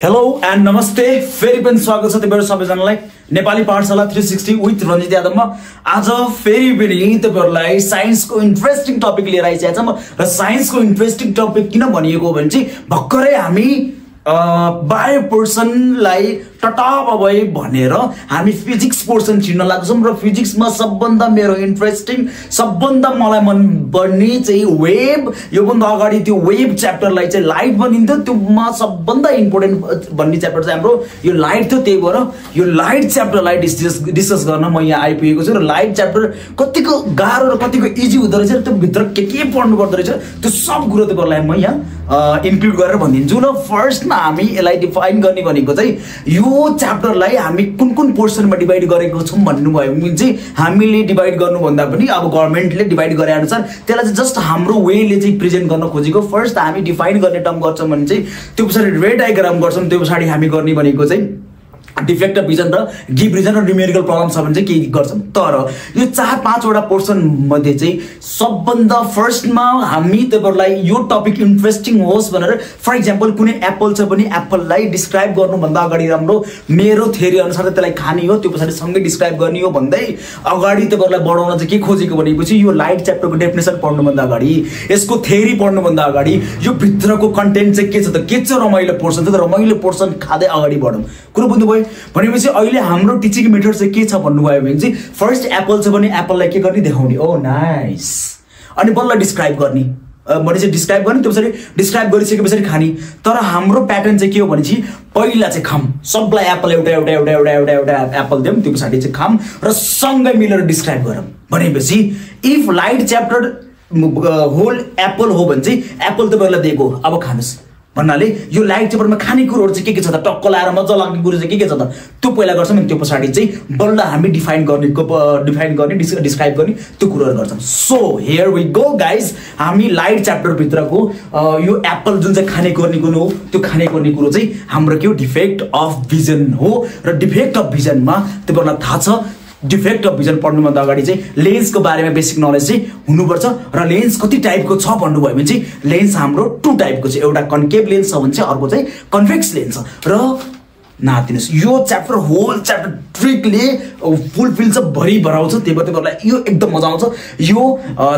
Hello and नमस्ते फेरि पनि स्वागत छ तपाईँहरू सबैजनालाई नेपाली पाठशाला थ्री सिक्सटी विथ रञ्जित यादवमा आज फेरि पनि तपाईँहरूलाई साइन्सको इन्ट्रेस्टिङ टपिक लिएर आइसकेको छ म र साइन्सको इन्ट्रेस्टिङ टपिक किन भनिएको हो भने चाहिँ भर्खरै हामी बायो पोर्सनलाई टटप भए भनेर हामी फिजिक्स पोर्सन छिर्न लाग्छौँ र फिजिक्समा सबभन्दा मेरो इन्ट्रेस्टिङ सबभन्दा मलाई मन पर्ने चाहिँ वेब योभन्दा अगाडि त्यो वेब च्याप्टरलाई चाहिँ लाइट बनिन्थ्यो त्योमा सबभन्दा इम्पोर्टेन्ट भन्ने च्याप्टर चाहिँ हाम्रो यो लाइट थियो त्यही भएर यो लाइट च्याप्टरलाई डिस्कस डिस्कस गर्न म यहाँ आइपुगेको छु। र लाइट च्याप्टर कतिको गाह्रो र कतिको इजी हुँदो रहेछ त्यो भित्र के के पढ्नु पर्दो रहेछ त्यो सब कुरो तपाईँहरूलाई म यहाँ इन्क्लुड गरेर भनिदिन्छु। र फर्स्टमा हामी यसलाई डिफाइन गर्ने भनेको चाहिँ यो च्याप्टरलाई हामी कुन कुन पोर्सनमा डिभाइड गरेको छौँ भन्नुभयो। भने चाहिँ हामीले डिभाइड गर्नुभन्दा पनि अब गभर्मेन्टले डिभाइड गरे अनुसार त्यसलाई चाहिँ जस्ट हाम्रो वेले चाहिँ प्रेजेन्ट गर्न खोजेको। फर्स्ट हामी डिफाइन गर्ने टर्म गर्छौँ भने चाहिँ त्यो पछाडि रेड डाइग्राम गर्छौँ त्यो पछाडि हामी गर्ने भनेको चाहिँ डिफेक्ट भिजन र गिभ रिजन र न्युमेरिकल प्रब्लम छ भने चाहिँ केही गर्छौँ। तर यो चार पाँचवटा पोर्सन मध्ये चाहिँ सबभन्दा फर्स्टमा हामी तपाईँहरूलाई यो टपिक इन्ट्रेस्टिङ होस् भनेर फर इक्जाम्पल कुनै एप्पल छ भने एप्पललाई डिस्क्राइब गर्नुभन्दा अगाडि राम्रो मेरो थेरी अनुसार त्यसलाई खाने हो त्यो पछाडि सँगै डिस्क्राइब गर्ने हो भन्दै अगाडि तपाईँहरूलाई बढाउन चाहिँ के खोजेको भनेपछि यो लाइट च्याप्टरको डेफिनेसन पढ्नुभन्दा अगाडि यसको थेरी पढ्नुभन्दा अगाडि यो भित्रको कन्टेन्ट चाहिँ के छ त के छ रमाइलो पोर्सन छ त रमाइलो पोर्सन खाँदै अगाडि बढौँ। कुरो बुझ्नुभयो? भनेपछि अहिले हाम्रो टिचिङ मेथड चाहिँ के छ भन्नुभयो भने चाहिँ फर्स्ट एप्पल छ भने एप्पललाई के गर्ने देखाउने। ओ नाइस अनि बल्ल डिस्क्राइब गर्ने। भने चाहिँ डिस्क्राइब गर्ने त्यो पछाडि डिस्क्राइब गरिसके पछाडि खाने। तर हाम्रो प्याटर्न चाहिँ के हो भने चाहिँ पहिला चाहिँ खाम। सबलाई एप्पल एउटा एउटा एउटा एउटा एउटा एउटा एप्पल दिउँ त्यो पछाडि चाहिँ खाम र सँगै मिलेर डिस्क्राइब गरौँ। भनेपछि if light chapter whole apple हो भने चाहिँ एप्पल तपाईँहरूलाई दिएको अब खानुहोस्। भन्नाले यो लाइट पेपरमा खानेकुरोहरू चाहिँ के के छ त? टक्क लाएर मजा लाग्ने कुरो चाहिँ के के छ त? त्यो पहिला गर्छौँ अनि त्यो पछाडि चाहिँ बल्ल हामी डिफाइन गर्ने डिफाइन गर्ने डिस्क्राइब गर्ने त्यो कुरोहरू गर्छौँ। So here we go guys हामी लाइट च्याप्टरभित्रको यो एप्पल जुन चाहिँ खाने गर्ने कुरो हो त्यो खाने गर्ने कुरो चाहिँ हाम्रो के हो? डिफेक्ट अफ भिजन हो। र डिफेक्ट अफ भिजनमा तपाईँहरूलाई थाहा छ डिफेक्ट अफ भिजन पढ्नुभन्दा अगाडि चाहिँ लेन्सको बारेमा बेसिक नलेज चाहिँ हुनुपर्छ र लेन्स कति टाइपको छ भन्नुभयो भने चाहिँ लेन्स हाम्रो टु टाइपको छ। एउटा कन्केभ लेन्स छ भने चाहिँ अर्को चाहिँ कन्भेक्स लेन्स छ। र नातिनुहोस् यो च्याप्टर होल च्याप्टर ट्रिकले फुलफिल चाहिँ भरि भराउँछ। त्यही भएर तपाईँहरूलाई यो एकदम मजा आउँछ। यो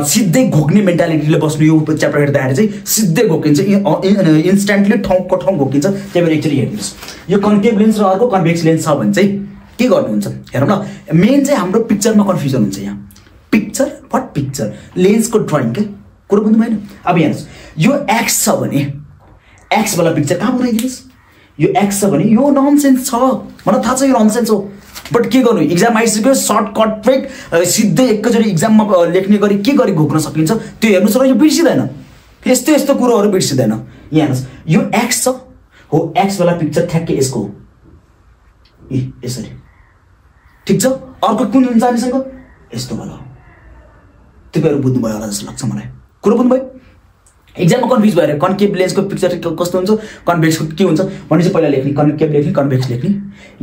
सिधै घोक्ने मेन्टालिटीले बस्नु यो च्याप्टर हेर्दाखेरि चाहिँ सिधै घोकिन्छ। इन्स्ट्यान्टली ठाउँको ठाउँ घोकिन्छ। त्यही भएर एकचोटि हेर्नुहोस् यो कन्केभ लेन्स र अर्को कन्भेक्स लेन्स छ भने चाहिँ के गर्नुहुन्छ? हेरौँ न। मेन चाहिँ हाम्रो पिक्चरमा कन्फ्युजन हुन्छ यहाँ। पिक्चर वाट पिक्चर लेन्सको ड्रइङ के कुरो बुझ्नु भएन अब हेर्नुहोस्। यो एक्स छ भने एक्सवाला पिक्चर कहाँ बनाइदिनुहोस् यो एक्स छ भने यो ननसेन्स छ। मलाई थाहा छ यो ननसेन्स हो। बट के गर्नु? इक्जाम आइसक्यो सर्टकट फेक सिधै एकैचोटि इक्जाममा लेख्ने गरी के गरी घोक्न सकिन्छ? त्यो हेर्नुहोस् र यो बिर्सिँदैन। यस्तो यस्तो कुरोहरू बिर्सिँदैन। यहाँ हेर्नुहोस्। यो एक्स छ। हो एक्सवाला पिक्चर ठ्याक्कै यसको ए यसरी। ठिक छ? अर्को कुन जानेसँग यस्तो भयो। तपाईँहरू बुझ्नुभयो होला जस्तो लाग्छ मलाई। कुरो बुझ्नुभयो? एक्जाममा कन्फ्युज भएर कन्केभ लेन्सको पिक्चर कस्तो हुन्छ? कन्भेक्सको के हुन्छ? भने चाहिँ पहिला लेख्ने कन्केभ लेख्ने कन्भेक्स लेख्ने।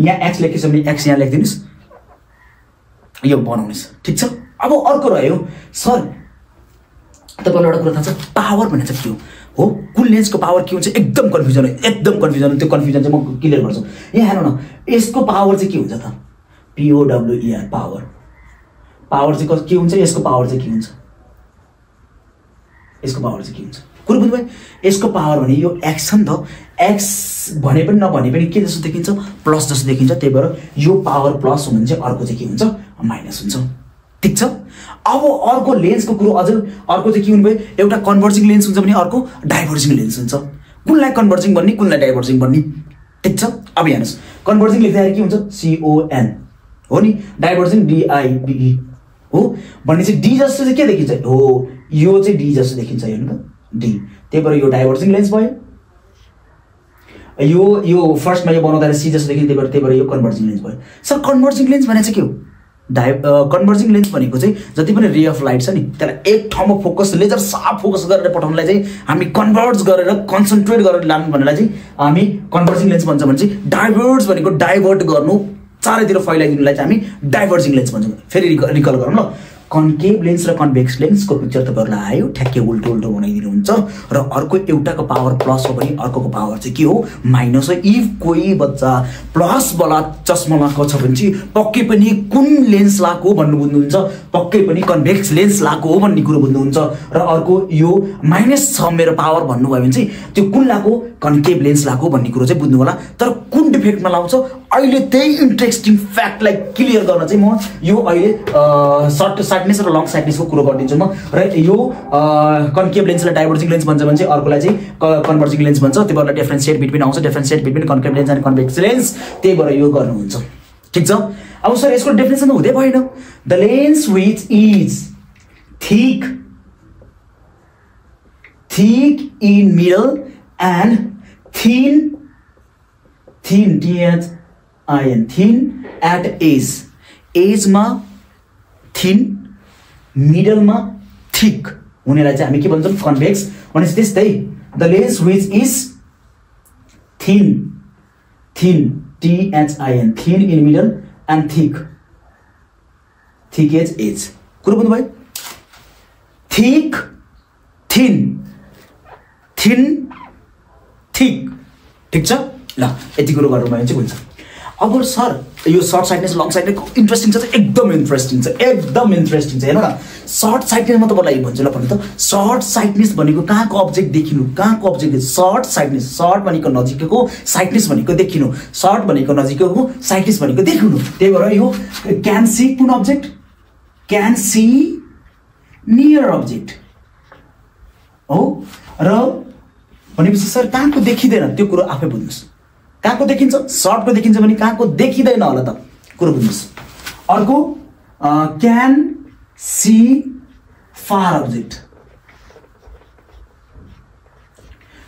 यहाँ एक्स लेखेछ भने एक्स यहाँ लेखिदिनुहोस्। यो बनाउनुहोस्। ठिक छ? अब अर्को रह्यो। सर तपाईँलाई एउटा कुरा थाहा छ? पावर भनेर चाहिँ के हो? कुन लेन्सको पावर के हुन्छ? एकदम कन्फ्युजन हो। एकदम कन्फ्युजन त्यो कन्फ्युजन चाहिँ म क्लियर गर्छु। यहाँ हेर्नु न यसको पावर चाहिँ के हुन्छ त? पिओडब्लुइआर पावर पावर चाहिँ कस के हुन्छ? यसको पावर चाहिँ के हुन्छ? यसको पावर चाहिँ के हुन्छ? कुरो बुझ्नुभयो? यसको पावर भने यो एक्स छ त। एक्स भने पनि नभने पनि के जस्तो देखिन्छ? प्लस जस्तो देखिन्छ। त्यही भएर यो पावर प्लस हो भने चाहिँ अर्को चाहिँ के हुन्छ? माइनस हुन्छ। ठिक छ? अब अर्को लेन्सको कुरो अझ अर्को चाहिँ के हुनुभयो? एउटा कन्भर्सिङ लेन्स हुन्छ भने अर्को डाइभर्सिङ लेन्स हुन्छ। कुनलाई कन्भर्सिङ भन्ने कुनलाई डाइभर्सिङ भन्ने? ठिक छ? अब हेर्नुहोस्। कन्भर्सिङ लेख्दाखेरि के हुन्छ? सिओएन हो नि? डाइभर्सिङ डिआइबिई हो? भन्ने चाहिँ डी जस्तो चाहिँ के देखिन्छ? हो यो चाहिँ डी जस्तो देखिन्छ हेर्नु त। डी त्यही भएर यो डाइभर्सिङ लेन्स भयो। यो यो फर्स्टमा यो बनाउँदाखेरि सी जस्तो देखिन्छ त्यही भएर त्यही भएर यो कन्भर्सिङ लेन्स भयो। सर कन्भर्सिङ लेन्स भने चाहिँ के हो? डाइ कन्भर्जिङ लेन्स भनेको चाहिँ जति पनि रे अफ लाइट छ नि त्यसलाई एक ठाउँमा फोकस लेजर साफ फोकस गरेर पठाउनलाई चाहिँ हामी कन्भर्ट गरेर कन्सन्ट्रेट गरेर लानु भन्नेलाई चाहिँ हामी कन्भर्जिङ लेन्स भन्छ भने चाहिँ डाइभर्स भनेको डाइभर्ट गर्नु चारैतिर फैलाइदिनुलाई चाहिँ हामी डाइभर्जिङ लेन्स भन्छौँ। फेरि रिकल गरौँ ल। कन्केभ लेन्स र कन्भेक्स लेन्सको पिक्चर तपाईँहरूलाई आयो। ठ्याक्कै उल्टो उल्टो बनाइदिनुहुन्छ। र अर्को एउटाको पावर प्लस हो भने अर्कोको पावर चाहिँ के हो? माइनस हो। इफ कोही बच्चा प्लसवाला चस्मा लगाएको छ भने चाहिँ पक्कै पनि कुन लेन्स लगाएको भन्नु बुझ्नुहुन्छ? पक्कै पनि कन्भेक्स लेन्स लगाएको हो भन्ने कुरो बुझ्नुहुन्छ। र अर्को यो माइनस छ मेरो पावर भन्नुभयो भने चाहिँ त्यो कुन लगाएको कन्केभ लेन्स लगाएको भन्ने कुरो चाहिँ बुझ्नु होला तर कुन डिफेक्टमा लाउँछ अहिले त्यही इन्ट्रेस्टिङ फ्याक्टलाई क्लियर गर्न चाहिँ म यो अहिले सर्ट साइटनेस र लङ साइटनेसको कुरो गरिदिन्छु म। र यो कन्केभ लेन्सलाई डाइभर्जिङ लेन्स भन्छ भने चाहिँ अर्कोलाई चाहिँ कन्भर्जिङ लेन्स भन्छ। त्यही भएर डिफ्रेन्सिएट बिट्विन आउँछ differentiate between concave lens and convex lens त्यही भएर यो गर्नुहुन्छ। ठिक छ? अब सर यसको डेफिनेसन हुँदै भएन। The lens which is thick thick in middle and thin thin T H I N thin at edge एजमा थिन मिडलमा थिक। हुनेलाई चाहिँ हामी के भन्छौँ? कन्भेक्स भनेपछि त्यस्तै। The lens which is thin thin T H I N thin in middle and thick thick edge edge कुरो बुझ्नुभयो? थिक थिन थिन थिक ठिक छ? ल यति कुरो गर्नु भयो भने चाहिँ हुन्छ। अब सर यो short sightedness long sightedness interesting छ एकदम इन्ट्रेस्टिङ छ एकदम इन्ट्रेस्टिङ छ हेर्नु न। सर्ट साइडनेस म तपाईँलाई भन्छु ल भन्नु त सर्ट साइडनेस भनेको कहाँको अब्जेक्ट देखिनु? कहाँको अब्जेक्ट सर्ट साइडनेस सर्ट भनेको नजिकैको साइडनेस भनेको देखिनु। सर्ट भनेको नजिकैको साइडनेस भनेको देखिनु। त्यही भएर यो क्यान सी कुन object can see near object हो? र भनेपछि सर कहाँको देखिँदैन? त्यो कुरो आफै बुझ्नुहोस्। कहाँको देखिन्छ? सर्टको देखिन्छ भने कहाँको देखिँदैन होला त? कुरो बुझ्नुहोस्। अर्को क्यान सी फार अब्जेक्ट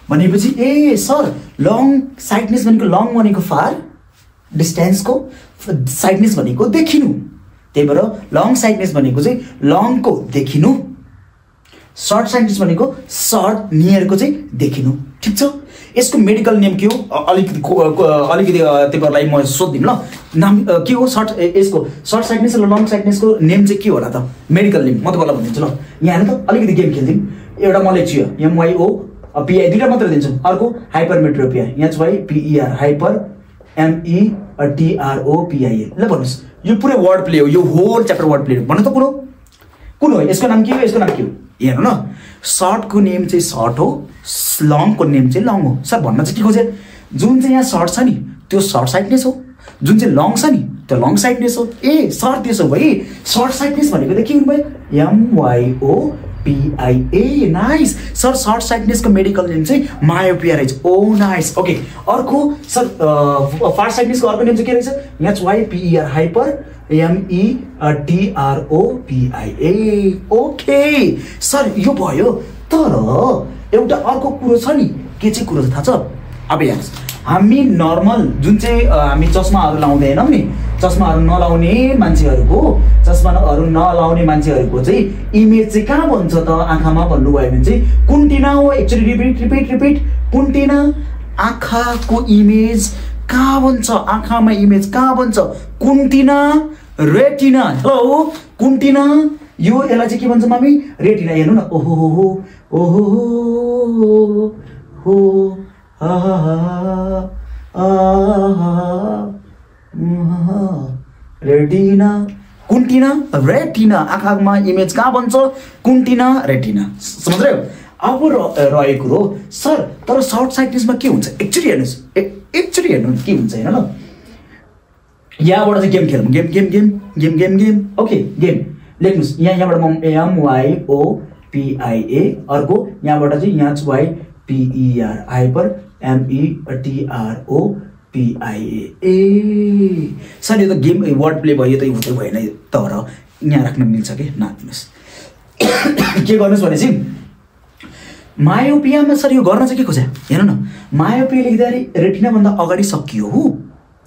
भनेपछि ए सर लङ साइडनेस भनेको लङ भनेको फार डिस्टेन्सको साइडनेस भनेको देखिनु। त्यही भएर लङ साइडनेस भनेको चाहिँ लङको देखिनु। सर्ट साइडनेस भनेको सर्ट नियरको चाहिँ देखिनु। ठिक छ? यसको मेडिकल नेम के हो? अलिकति अलिकति तपाईँहरूलाई म सोधिदिउँ ल। नाम के हो सर्ट यसको? सर्ट साइडनेस र लङ साइडनेसको नेम चाहिँ के होला त? मेडिकल नेम म तपाईँलाई भनिदिन्छु ल। यहाँ त अलिकति गेम खेलिदिउँ एउटा मलेचियो एमवाइओ पिआई दुइटा मात्र दिन्छु। अर्को hypermetropia H Y P E R hyper M E T R O PIL ल भन्नुहोस् यो पुरै वर्ड प्ले हो यो होल च्याप्टर वर्ड प्ले हो। भन्नु त हो कुन हो? यसको नाम के हो? यसको नाम के हो? हेर्नु न। सर्टको नेम चाहिँ सर्ट हो लङको नेम चाहिँ लङ हो। सर भन्न चाहिँ के खोजे? जुन चाहिँ यहाँ सर्ट छ नि त्यो सर्ट साइडनेस हो। जुन चाहिँ लङ छ नि त्यो लङ साइडनेस हो। ए सर्ट त्यसो भाइ। सर्ट साइडनेस भनेको त के हुनुभयो? M Y O P I A nice sir short साइडनेसको medical name चाहिँ मायोपिया रहेछ. ओ नाइस ओके अर्को सर फार साइडनेसको अर्को नेम चाहिँ के रहेछ? H Y P E R hyper M E T R O P I A okay sir यो भयो. तर एउटा अर्को कुरो छ नि। के चाहिँ कुरो थाहा छ? अब हेर्नुहोस्। हामी नर्मल जुन चाहिँ हामी चस्माहरू लाउँदैनौँ नि चस्माहरू नलाउने मान्छेहरूको चस्माहरू नलाउने मान्छेहरूको चाहिँ इमेज चाहिँ कहाँ बन्छ त आँखामा भन्नुभयो भने चाहिँ कुन्टिना हो एक्चुली रिपिट रिपिट रिपिट कुन्टिना आँखाको इमेज कहाँ बन्छ? आँखामा इमेज कहाँ बन्छ? कुन्टिना रेटिना हेलो कुन्टिना यो यसलाई चाहिँ के भन्छौँ हामी रेटिना हेर्नु न। ओहो हो ओहो हो। रेटिना कुन्टिना रेटिना आँखामा इमेज कहाँ बन्छ? कुन्टिना रेटिना समझ रह्यो अब रहेको कुरो। सर तर सर्ट साइडनेसमा के हुन्छ? एक्चुली हेर्नुहोस्। एक्चुली हेर्नु के हुन्छ? होइन ल। यहाँबाट चाहिँ गेम खेलौँ। Game game game game game game okay game लेख्नुहोस्। यहाँ यहाँबाट म एमवाइओ पिआइए अर्को। यहाँबाट चाहिँ यहाँ Y P E R hyper M E T R O P I A A sir यो त गेम वर्ड प्ले भयो यो त हुँदै भएन तर यहाँ राख्न मिल्छ कि नदिनुहोस् के गर्नुहोस् भने चाहिँ मायोपियामा सर यो गर्न चाहिँ के खोज्या हेर्नु न मायोपिया लेख्दाखेरि रेटिनाभन्दा अगाडि सकियो हो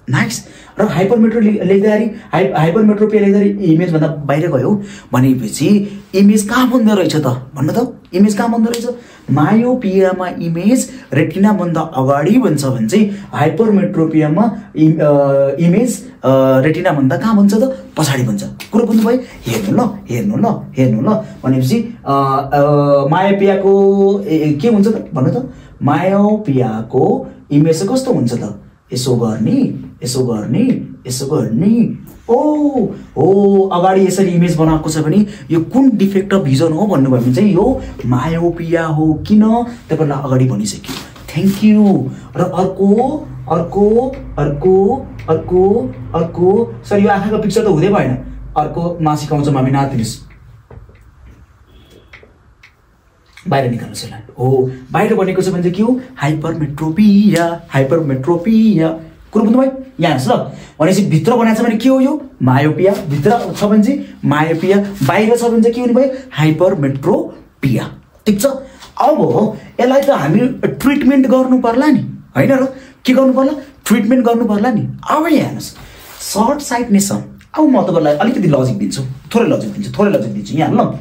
नाइस र हाइपर मेट्रो लेख्दाखेरि हाइ हाइपर मेट्रोपिया लेख्दाखेरि इमेजभन्दा बाहिर गयो भनेपछि इमेज कहाँ बन्दो रहेछ त? भन्नु त इमेज कहाँ बन्दो रहेछ? मायोपियामा इमेज रेटिनाभन्दा अगाडि भन्छ भने चाहिँ हाइपर मेट्रोपियामा इमेज रेटिनाभन्दा कहाँ भन्छ त? पछाडि भन्छ कुरो बुझ्नुभयो हेर्नु ल हेर्नु ल हेर्नु ल। भनेपछि मायोपियाको के हुन्छ त? भन्नु त मायोपियाको इमेज चाहिँ कस्तो हुन्छ त? यसो गर्ने। यसो गर्ने यसो गर्ने। ओ हो अगाडि यसरी इमेज बनाएको छ भने यो कुन डिफेक्ट अफ भिजन हो भन्नुभयो भने चाहिँ यो मायोपिया हो। किन? तपाईँलाई अगाडि भनिसक्यो थ्याङ्क यू र अर्को अर्को अर्को अर्को अर्को सर यो आँखाको पिक्चर त हुँदै भएन। अर्को सिकाउँछ मामी नातिनुहोस् बाहिर निकाल्नुहोस् यसलाई। हो बाहिर बनेको छ भने चाहिँ के हो? हाइपर मेट्रोपिया हाइपर मेट्रोपिया कुरो बुझ्नुभयो यहाँ हेर्नुहोस् ल भनेपछि भित्र बनाएको छ भने के हो यो? मायोपिया। भित्र छ भने चाहिँ मायोपिया। बाहिर छ भने चाहिँ के हुने भयो? हाइपर मेट्रोपिया ठिक छ? अब यसलाई त हामी ट्रिटमेन्ट गर्नु पर्ला नि। होइन र? के गर्नु पर्ला? ट्रिटमेन्ट गर्नु पर्ला नि। अब यहाँ हेर्नुहोस्। सर्ट साइटनेस अब म तपाईँलाई अलिकति लजिक दिन्छु। थोरै लजिक दिन्छु। थोरै लजिक दिन्छु। यहाँ ल।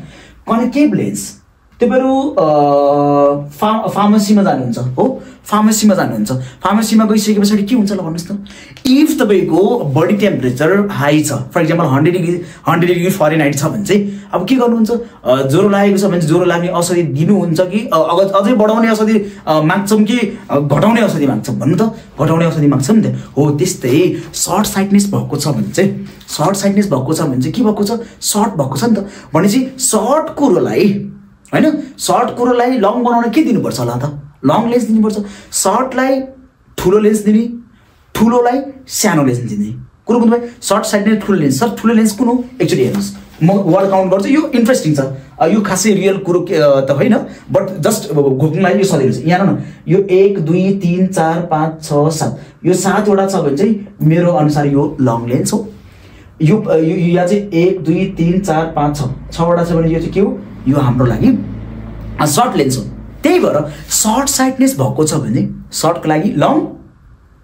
Concave lens. तपाईँहरू फार्मेसीमा जानुहुन्छ। हो? फार्मेसीमा जानुहुन्छ फार्मेसीमा गइसके पछाडि के हुन्छ ल भन्नुहोस् त? इफ तपाईँको बडी टेम्परेचर हाई छ for example hundred degree hundred degree fahrenheit छ भने चाहिँ अब के गर्नुहुन्छ? ज्वरो लागेको छ भने ज्वरो लाग्ने औषधि दिनुहुन्छ कि अझै बढाउने औषधि माग्छौँ कि घटाउने औषधि माग्छौँ भन्नु त? घटाउने औषधि माग्छौँ नि त। हो त्यस्तै सर्ट साइटनेस भएको छ भने चाहिँ सर्ट साइटनेस भएको छ भने चाहिँ के भएको छ? सर्ट भएको छ नि त। भनेपछि सर्ट कुरोलाई होइन? सर्ट कुरोलाई लङ बनाउन के दिनुपर्छ होला त? लङ लेन्स दिनुपर्छ। सर्टलाई ठुलो लेन्स दिने ठुलोलाई सानो लेन्स दिने। कुरो बुझ्नुभयो? सर्ट साइड ठुलो लेन्स सर ठुलो लेन्स कुन हो? एकचोटि हेर्नुहोस्। म वर्ड काउन्ट गर्छु। यो इन्ट्रेस्टिङ छ। यो खासै रियल कुरो त होइन बट जस्ट घुक्नुलाई यो सजिलो छ यहाँ न। यो एक दुई तिन चार पाँच छ सात। यो सातवटा छ भने चाहिँ मेरो अनुसार यो लङ लेन्स हो। यो यहाँ चाहिँ एक दुई तिन चार पाँच छ। छवटा छ भने यो चाहिँ के हो? यो हाम्रो लागि सर्ट लेन्स हो। त्यही भएर सर्ट साइटनेस भएको छ भने सर्टको लागि लङ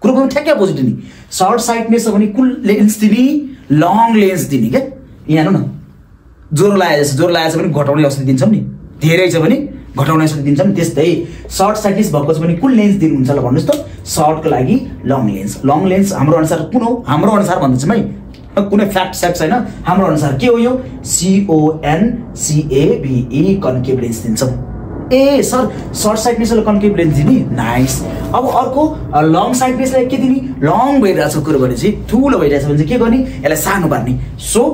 कुरो ठ्याक्कै अपोजिट नि। सर्ट साइटनेस छ भने कुन लेन्स दिने? लङ लेन्स दिने क्या। यहाँ हेर्नु न। ज्वरो लागेको छ ज्वरो लागेको छ भने घटाउने औषधि दिन्छौँ नि। धेरै छ भने घटाउने औषधि दिन्छौँ नि। त्यस्तै सर्ट साइटनेस भएको छ भने कुन लेन्स दिनुहुन्छ ल भन्नुहोस् त। सर्टको लागि लङ लेन्स लङ लेन्स हाम्रो अनुसार कुन हो? हाम्रो अनुसार भन्दैछौँ है। कुनै फ्याक्ट स्याक्ट छैन। हाम्रो अनुसार के हो यो? सिओएन सिएबिई कन्केभ लेन्स दिन्छौँ। ए सर सर्ट साइडनेसलाई कन्केभ लेन्स दिने? नाइस अब अर्को लङ साइडनेसलाई के दिने? लङ भइरहेछ कुरो भनेपछि ठुलो भइरहेछ भने चाहिँ के गर्ने? यसलाई सानो पार्ने सो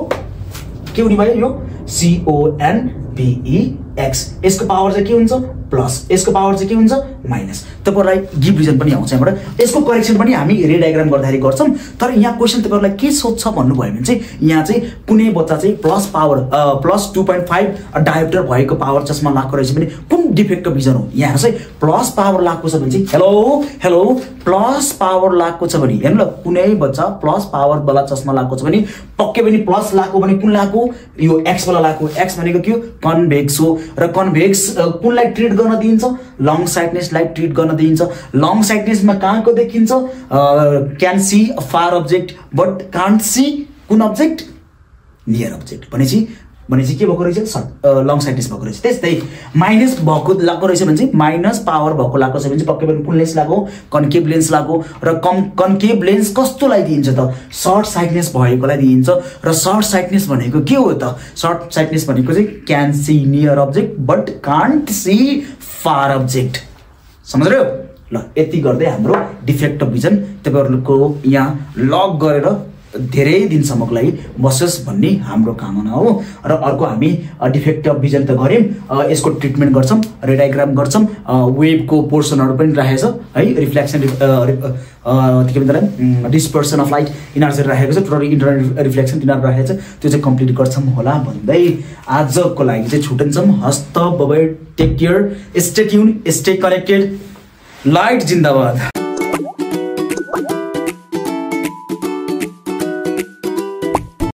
के हुने भयो यो? सिओएन बिई एक्स यसको पावर चाहिँ के हुन्छ? प्लस यसको पावर चाहिँ के हुन्छ? माइनस तपाईँहरूलाई गिभ रिजन पनि आउँछ यहाँबाट। यसको करेक्सन पनि हामी रे डायग्राम गर्दाखेरि गर्छौँ। तर यहाँ क्वेसन तपाईँहरूलाई के सोध्छ भन्नुभयो भने चाहिँ यहाँ चाहिँ कुनै बच्चा चाहिँ plus power plus two point five dioptre भएको पावर चस्मा लगाएको रहेछ भने कुन डिफेक्टको भिजन हो? यहाँ चाहिँ प्लस पावर लगाएको छ भने चाहिँ हेलो हेलो प्लस पावर लगाएको छ भने हेर्नु ल कुनै बच्चा प्लस पावरवाला चस्मा लगाएको छ भने पक्कै पनि प्लस लगाएको भने कुन लगाएको यो एक्सवाला लगाएको एक्स भनेको के हो? कन्भेक्स हो। र कन्भेक्स कुनलाई ट्रिट गर्न दिइन्छ? लङ साइटनेसलाई ट्रिट गर्न दिइन्छ। लङ साइटनेसमा कहाँको देखिन्छ? Can see far object but can't see कुन अब्जेक्ट नियर अब्जेक्ट भनेपछि भनेपछि के भएको रहेछ? सर्ट लङ साइडनेस भएको रहेछ। त्यस्तै माइनस भएको लगाएको रहेछ भने चाहिँ माइनस पावर भएको लगाएको छ भने चाहिँ पक्कै पनि कुन लेन्स लगाएको कन्केभ लेन्स लगाएको र कम कन्केभ लेन्स कस्तोलाई दिइन्छ त? सर्ट साइडनेस भएकोलाई दिइन्छ। र सर्ट साइडनेस भनेको के हो त? सर्ट साइडनेस भनेको चाहिँ can see near object but can't see far object समझ रह्यो ल यति गर्दै हाम्रो डिफेक्ट अफ भिजन तपाईँहरूको यहाँ लक गरेर धेरै दिनसम्मको लागि बसोस् भन्ने हाम्रो कामना हो। र अर्को हामी डिफेक्टिभ भिजन त गऱ्यौँ यसको ट्रिटमेन्ट गर्छौँ रेडाइग्राम गर्छौँ वेबको पोर्सनहरू पनि राखेको छ है रिफ्लेक्सन के भन्छ डिस्पर्सन अफ लाइट यिनीहरू चाहिँ राखेको छ टोटल इन्टरनेट रिफ्लेक्सन तिनीहरू राखेको छ त्यो चाहिँ कम्प्लिट गर्छौँ होला भन्दै आजको लागि चाहिँ छुट्टिन्छौँ। हस्त बबै take care stay tune stay connected light जिन्दाबाद।